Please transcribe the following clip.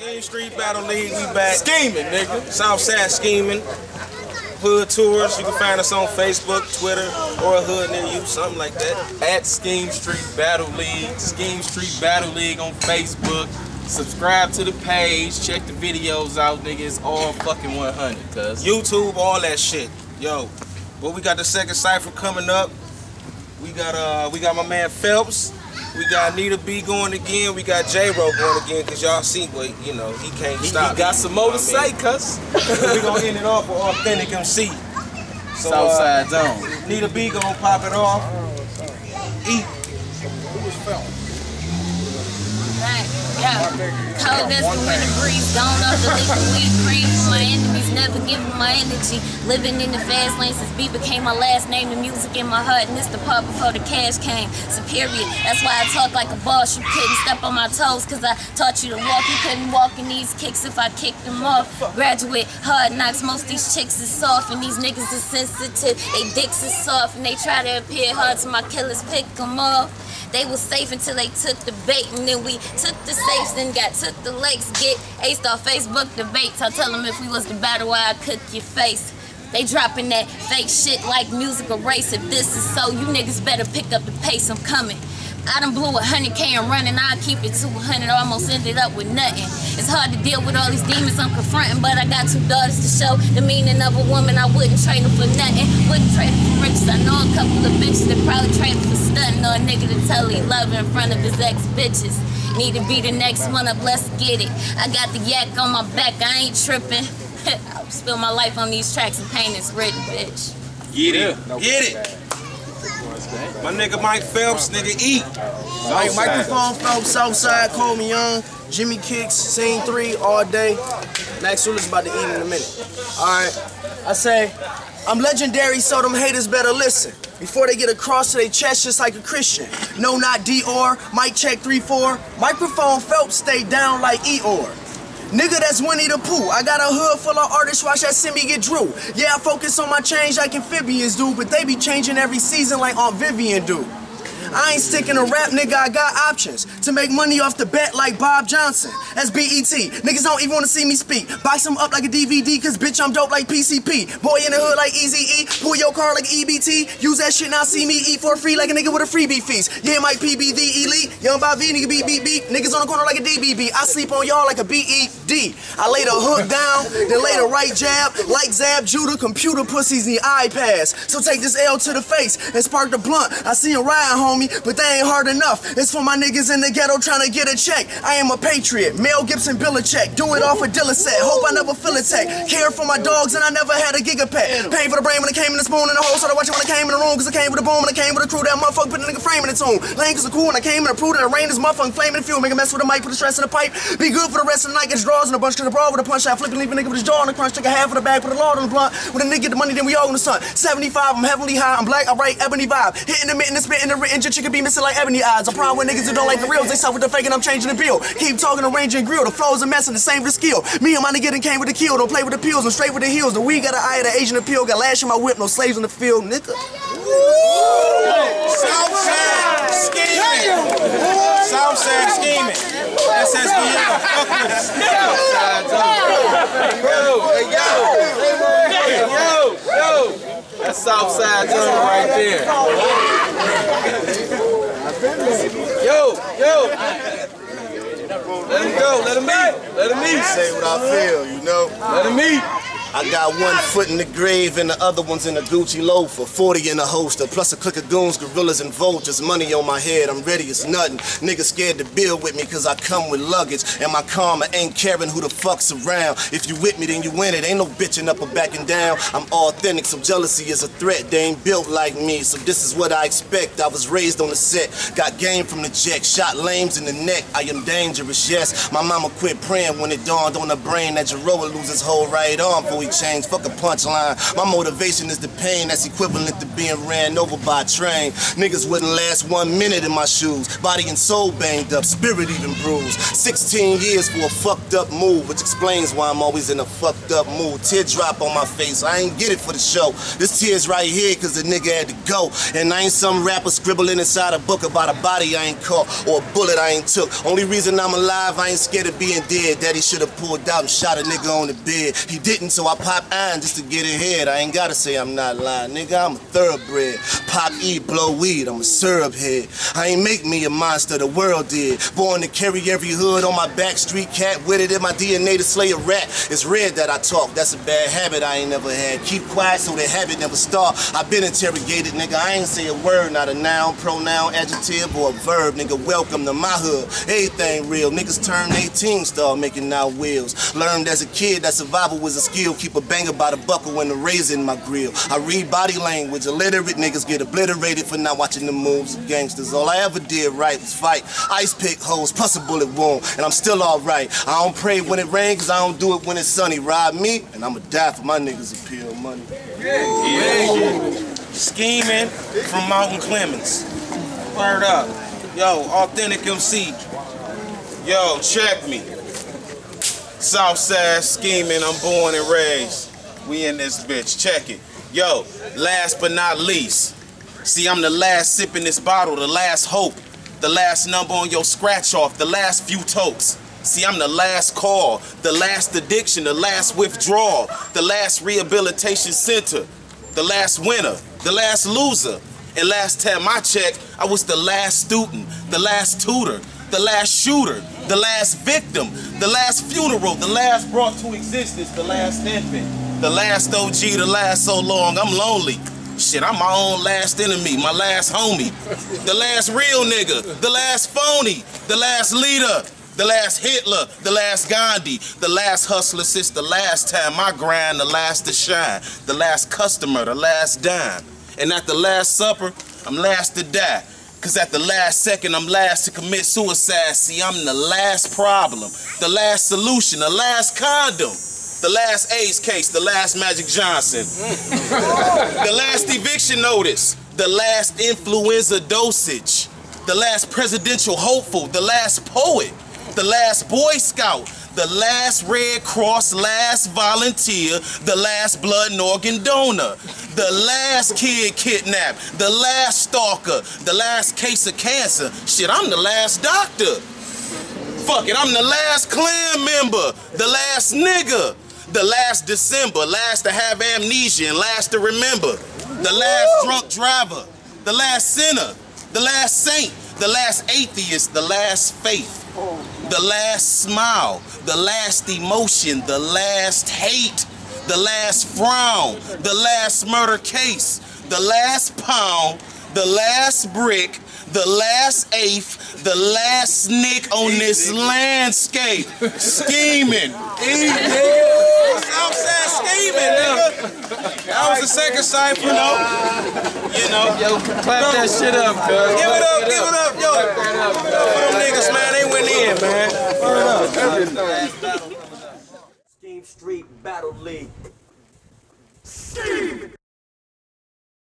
Scheme Street Battle League, we back. Scheming, nigga. Southside Scheming. Hood Tours, you can find us on Facebook, Twitter, or a hood near you, something like that. At Scheme Street Battle League, Scheme Street Battle League on Facebook. Subscribe to the page, check the videos out, nigga. It's all fucking 100, cuz. YouTube, all that shit. Yo, but we got the second cipher coming up. We got uh, we got my man Phelps. We got Nita B going again. We got J Ro going again because y'all see what you know he can't He, stop. he got me, some you know more to say, cuz. we gonna end it off with authentic MC. So, Southside uh, Zone. Nita B gonna pop it off. Eat. Yeah. Cold as the winter breeze, gone off the liquor weed cream my enemies, never giving my energy. Living in the fast lane since B became my last name, the music in my heart, and it's the part before the cash came. Superior, that's why I talk like a boss. You couldn't step on my toes, cause I taught you to walk. You couldn't walk in these kicks if I kicked them off. Graduate, hard knocks, most these chicks is soft, and these niggas is sensitive. They dicks is soft, and they try to appear hard to my killers, pick them off. They was safe until they took the bait, and then we took the safes and got took the lakes. Get aced off Facebook debates. I tell them if we was to battle, why I cook your face. They dropping that fake shit like music erase. If this is so, you niggas better pick up the pace. I'm coming. I done blew a hundred K and running, I'll keep it 200, almost ended up with nothing. It's hard to deal with all these demons I'm confronting, but I got two daughters to show the meaning of a woman. I wouldn't trade her for nothing, wouldn't trade her for riches. I know a couple of bitches that probably trade her for stunting, or a nigga to tell he love in front of his ex bitches. Need to be the next one up, let's get it. I got the yak on my back, I ain't tripping. I spill my life on these tracks and pain is written, bitch. Get it. Get it. My nigga Mike Phelps, nigga eat. Like microphone Phelps, Southside, call me young. Jimmy Kicks, scene three all day. Max Ruler's about to eat in a minute. Alright. I say, I'm legendary, so them haters better listen. Before they get across to their chest just like a Christian. No, not Dior. Mic check 3-4. Microphone Phelps stay down like Eeyore. Nigga, that's Winnie the Pooh. I got a hood full of artists, watch that send me get drew. Yeah, I focus on my change like amphibians do, but they be changing every season like Aunt Vivian do. I ain't sticking to rap, nigga, I got options to make money off the bet like Bob Johnson. That's BET. Niggas don't even wanna see me speak. Buy some up like a DVD, cause bitch, I'm dope like PCP. Boy in the hood like Easy E. Pull your car like EBT. Use that shit, now see me eat for free like a nigga with a freebie feast. Yeah, Mike PBD elite. Young Bob V, nigga beat. Niggas on the corner like a DBB. I sleep on y'all like a BED. I lay the hook down, then lay the right jab, like Zab Judah, computer pussies need iPads. So take this L to the face and spark the blunt. I see him riding, homie, but they ain't hard enough. It's for my niggas in the ghetto trying to get a check. I am a patriot, Mel Gibson bill a check. Do it off a dealer set. Hope I never feel attack. Care for my dogs and I never had a gigapet. Pain for the brain when it came in the spoon in the hole. So I watch it when I came in the room, cause I came with a boom and I came with a crew. That motherfucker put a nigga frame in the tomb. Lane cause cool and I came in the prude and the rain is motherfucking flaming the fuel. Make a mess with the mic, put the stress in the pipe. Be good for the rest of the night, get draws in a bunch, cause the brawl with a punch shot, flipping, leave a nigga with his jaw on the crunch, take a half of the bag, put a lard on the blunt. When a nigga get the money, then we all in the sun. 75, I'm heavenly high, I'm black, I write ebony vibe. Hitting the mitten, the spitting the written, your chicken be missing like ebony eyes. I'm proud when niggas who don't like the reals, they suffer the fake and I'm changing the bill. Keep talking, arranging grill, the flow's a mess and the same with the skill. Me and my nigga done came with the kill, don't play with the pills, I'm straight with the heels. The weed got an eye the Asian appeal, got lash in my whip, no slaves in the field, nigga. Southside scheming. Southside scheming. That's Southside Zone right there. Yo, yo. Let him go. Let him eat. Let him eat. Say what I feel, you know. Let him eat. I got one foot in the grave and the other one's in a Gucci loafer. 40 in a holster, plus a clique of goons, gorillas, and vultures. Money on my head, I'm ready as nothing. Niggas scared to build with me cause I come with luggage. And my karma ain't caring who the fuck's around. If you with me, then you win it. Ain't no bitching up or backing down. I'm authentic, so jealousy is a threat. They ain't built like me, so this is what I expect. I was raised on the set, got game from the jet, shot lames in the neck. I am dangerous, yes. My mama quit praying when it dawned on her brain that would lose his whole right arm before he changed. Fuck a punchline. My motivation is the pain that's equivalent to being ran over by a train. Niggas wouldn't last one minute in my shoes. Body and soul banged up, spirit even bruised. 16 years for a fucked up move, which explains why I'm always in a fucked up mood. Teardrop on my face, I ain't get it for the show. This tear's right here cause the nigga had to go. And I ain't some rapper scribbling inside a book about a body I ain't caught or a bullet I ain't took. Only reason I'm alive alive, I ain't scared of being dead. Daddy should have pulled out and shot a nigga on the bed. He didn't, so I pop iron just to get ahead. I ain't gotta say I'm not lying. Nigga, I'm a thoroughbred. Pop E, blow weed, I'm a syrup head. I ain't make me a monster, the world did. Born to carry every hood on my back, street cat with it in my DNA to slay a rat. It's red that I talk, that's a bad habit I ain't never had. Keep quiet so the habit never start. i been interrogated, nigga. I ain't say a word, not a noun, pronoun, adjective, or a verb. Nigga, welcome to my hood. Everything real. Niggas turn 18, start making out wheels. Learned as a kid that survival was a skill. Keep a banger by the buckle when the razor in my grill. I read body language. Illiterate niggas get obliterated for not watching the moves of gangsters. All I ever did right was fight. Ice pick hoes, plus a bullet wound. And I'm still alright. I don't pray when it rains, cause I don't do it when it's sunny. Ride me, and I'ma die for my niggas appeal money. Yeah. Scheming from Mount Clemens. Word up. Yo, Authentic MC. Yo, check me. Southside scheming, I'm born and raised. We in this bitch, check it. Yo, last but not least. See, I'm the last sip in this bottle, the last hope, the last number on your scratch off, the last few tokes. See, I'm the last call, the last addiction, the last withdrawal, the last rehabilitation center, the last winner, the last loser. And last time I checked, I was the last student, the last tutor, the last shooter, the last victim, the last funeral, the last brought to existence, the last infant, the last OG, the last so long, I'm lonely. Shit, I'm my own last enemy, my last homie, the last real nigga, the last phony, the last leader, the last Hitler, the last Gandhi, the last hustler since the last time I grind, the last to shine, the last customer, the last dime. And at the last supper, I'm last to die. Cause at the last second, I'm last to commit suicide. See, I'm the last problem, the last solution, the last condom, the last AIDS case, the last Magic Johnson, the last eviction notice, the last influenza dosage, the last presidential hopeful, the last poet, the last Boy Scout, the last Red Cross, last volunteer, the last blood and organ donor, the last kid kidnapped, the last stalker, the last case of cancer. Shit, I'm the last doctor. Fuck it, I'm the last clan member, the last nigga, the last December, last to have amnesia and last to remember, the last drunk driver, the last sinner, the last saint, the last atheist, the last faith the last smile, the last emotion, the last hate, the last frown, the last murder case, the last pound, the last brick, the last eighth, the last nick on this landscape. Scheming. Outside scheming, nigga. That was the second cipher, you know. You know. Yo, clap that shit up, cuz. Give it up, give it up, yo. For them niggas, man, in, man. Up. Street Battle League. Scheme!